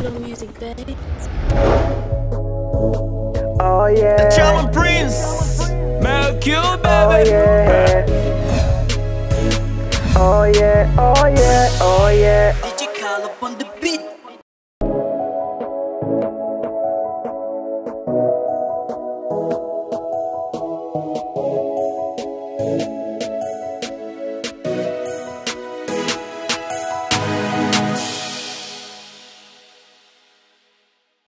Slow music, babe. Oh yeah. Da Charmin Prince, Melcube Oh baby. yeah. Oh yeah. Oh yeah. Oh yeah. Did you call up on the beat.